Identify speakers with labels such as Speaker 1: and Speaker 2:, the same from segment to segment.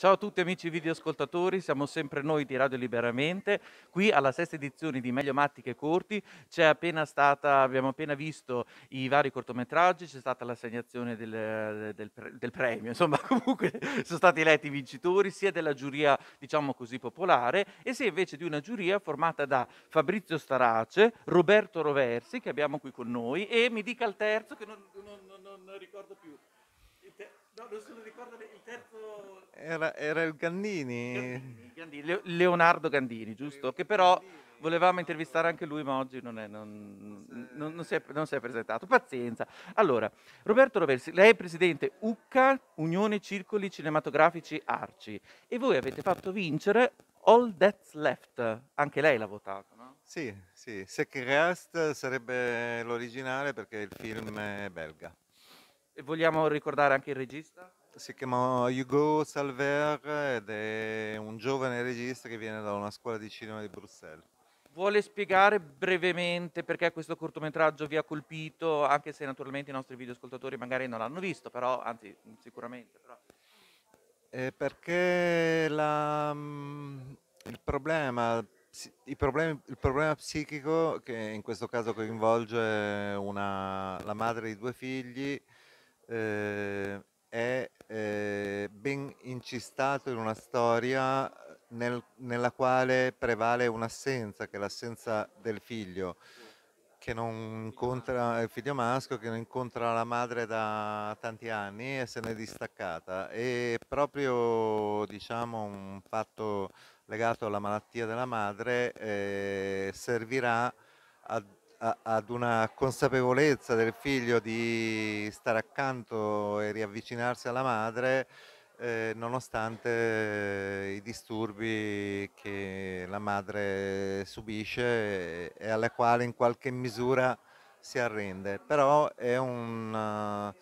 Speaker 1: Ciao a tutti amici videoascoltatori, siamo sempre noi di Radio Liberamente, qui alla sesta edizione di Meglio Matti che Corti, appena stata, abbiamo appena visto i vari cortometraggi, c'è stata l'assegnazione del, del, del premio, insomma comunque sono stati eletti i vincitori sia della giuria diciamo così popolare e sia invece di una giuria formata da Fabrizio Starace, Roberto Roversi che abbiamo qui con noi e mi dica il terzo che non, non, non, non ricordo più. No, non se lo ricordo il terzo.
Speaker 2: Era, era il Gandini.
Speaker 1: Gandini, Gandini, Leonardo Gandini, giusto? Che però volevamo intervistare anche lui, ma oggi non, è, non, non, non, si è, non, si è, presentato. Pazienza. Allora, Roberto Roversi, lei è presidente UCCA, Unione Circoli Cinematografici Arci, e voi avete fatto vincere All That's Left. Anche lei l'ha votato, no?
Speaker 2: Sì, sì. Secret sarebbe l'originale perché il film è belga.
Speaker 1: E vogliamo ricordare anche il regista?
Speaker 2: Si chiama Hugo Salver ed è un giovane regista che viene da una scuola di cinema di Bruxelles.
Speaker 1: Vuole spiegare brevemente perché questo cortometraggio vi ha colpito, anche se naturalmente i nostri videoascoltatori magari non l'hanno visto, però, anzi sicuramente. Però.
Speaker 2: Eh, perché la, il, problema, il, problema, il, problema, psichico, che in questo caso coinvolge una, la madre di due figli, eh, è eh, ben incistato in una storia nel, nella quale prevale un'assenza, che è l'assenza del figlio, che non incontra il figlio maschio, che non incontra la madre da tanti anni e se n'è distaccata. E proprio diciamo, un fatto legato alla malattia della madre eh, servirà a ad una consapevolezza del figlio di stare accanto e riavvicinarsi alla madre eh, nonostante i disturbi che la madre subisce e alle quali in qualche misura si arrende. Però è un,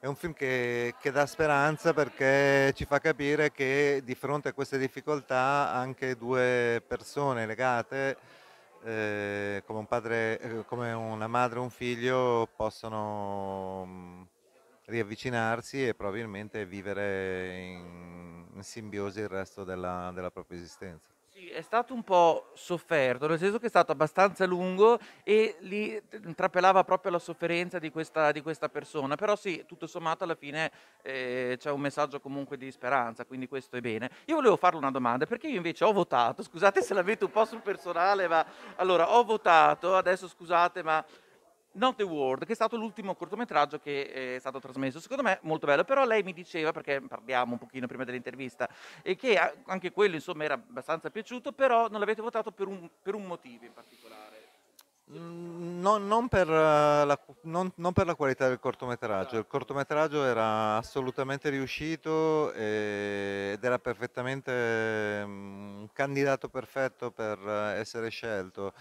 Speaker 2: è un film che, che dà speranza perché ci fa capire che di fronte a queste difficoltà anche due persone legate eh, come, un padre, eh, come una madre e un figlio possono mm, riavvicinarsi e probabilmente vivere in, in simbiosi il resto della, della propria esistenza
Speaker 1: è stato un po' sofferto, nel senso che è stato abbastanza lungo e lì trapelava proprio la sofferenza di questa, di questa persona, però sì, tutto sommato alla fine eh, c'è un messaggio comunque di speranza, quindi questo è bene. Io volevo farle una domanda, perché io invece ho votato, scusate se la metto un po' sul personale, ma allora ho votato, adesso scusate, ma Not the World, che è stato l'ultimo cortometraggio che è stato trasmesso. Secondo me molto bello, però lei mi diceva, perché parliamo un pochino prima dell'intervista, che anche quello insomma era abbastanza piaciuto, però non l'avete votato per un, per un motivo in particolare.
Speaker 2: Mm, no, non, per eh, la, non, non, per la, qualità del cortometraggio, il cortometraggio era assolutamente riuscito ed era perfettamente mm, un candidato perfetto per eh, essere scelto.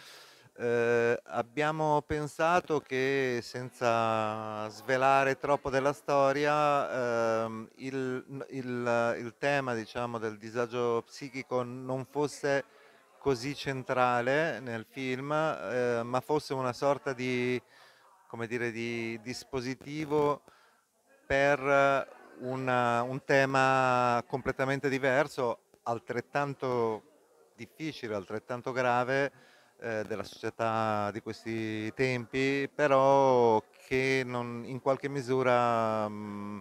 Speaker 2: Eh, abbiamo pensato che senza svelare troppo della storia ehm, il, il, il, tema diciamo, del disagio psichico non fosse così centrale nel film, eh, ma fosse una sorta di, dire, di dispositivo per una, un tema completamente diverso, altrettanto difficile, altrettanto grave, eh, della società di questi tempi, però che non, in qualche misura mh, mm,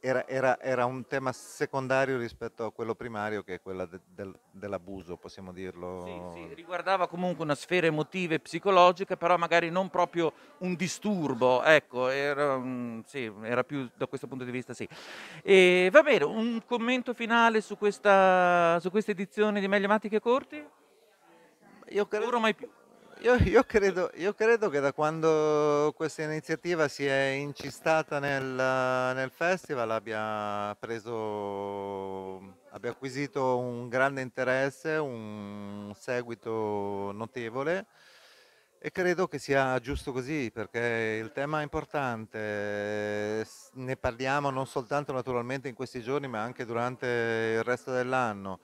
Speaker 2: era, era, era, un tema secondario rispetto a quello primario che è quello de, del, dell'abuso, possiamo dirlo.
Speaker 1: Sì, sì, riguardava comunque una sfera emotiva e psicologica, però magari non proprio un disturbo, ecco, era, sì, era più da questo punto di vista sì. E, va bene, un commento finale su questa, su questa edizione di Meglio che Corti?
Speaker 2: Io credo. Io, io, credo, io, credo, che da quando questa iniziativa si è incistata nel, nel festival abbia preso, abbia acquisito un grande interesse, un seguito notevole e credo che sia giusto così perché il tema è importante, ne parliamo non soltanto naturalmente in questi giorni ma anche durante il resto dell'anno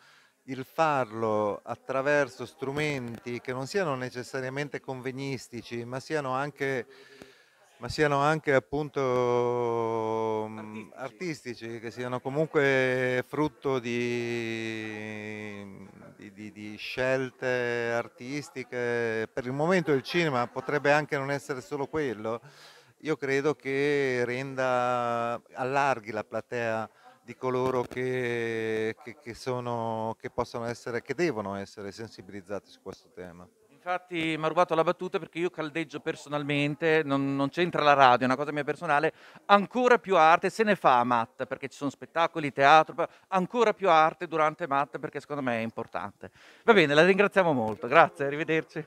Speaker 2: il farlo attraverso strumenti che non siano necessariamente convegnistici, ma siano anche ma siano anche appunto mm,
Speaker 1: Artistici.
Speaker 2: artistici, che siano comunque frutto di, di- di- di scelte artistiche. Per il momento il cinema potrebbe anche non essere solo quello. Io credo che renda, allarghi la platea di coloro che, che- che sono, che possono essere, che devono essere sensibilizzati su questo tema.
Speaker 1: Infatti mi ha rubato la battuta perché io caldeggio personalmente, non, non c'entra la radio, è una cosa mia personale, ancora più arte se ne fa a Matt, perché ci sono spettacoli, teatro, ancora più arte durante Matt perché secondo me è importante. Va bene, la ringraziamo molto, grazie, arrivederci.